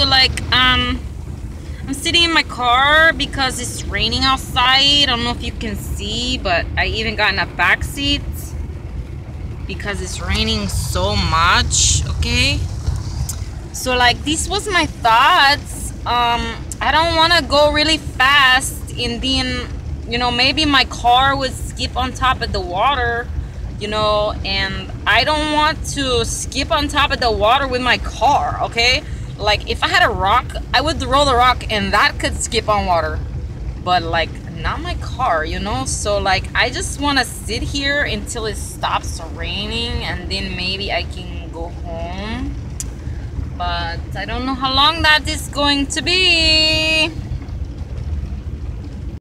so like um I'm sitting in my car because it's raining outside. I don't know if you can see, but I even got in a back seat because it's raining so much, okay? So like this was my thoughts. Um I don't want to go really fast and then you know maybe my car would skip on top of the water you know and I don't want to skip on top of the water with my car okay like if I had a rock I would throw the rock and that could skip on water. But like not my car you know? So like I just want to sit here until it stops raining and then maybe I can go home. But I don't know how long that is going to be